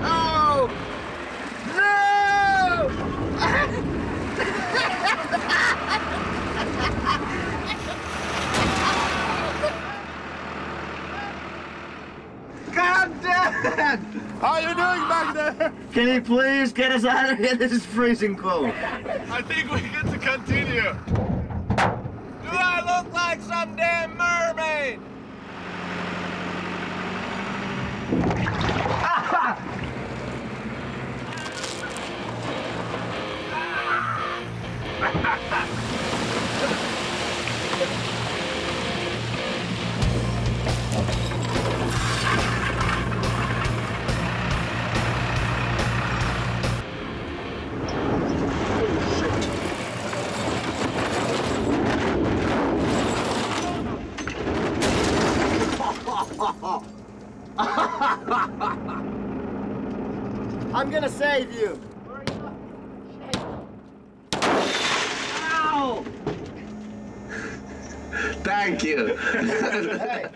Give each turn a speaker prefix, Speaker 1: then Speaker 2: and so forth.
Speaker 1: No! No! Captain! How are you doing back there? Can you please get us out of here? This is freezing cold.
Speaker 2: I think we get to continue. Do I look like some damn mermaid?
Speaker 1: I'm gonna save you. Ow!
Speaker 3: Thank you.
Speaker 1: Hey.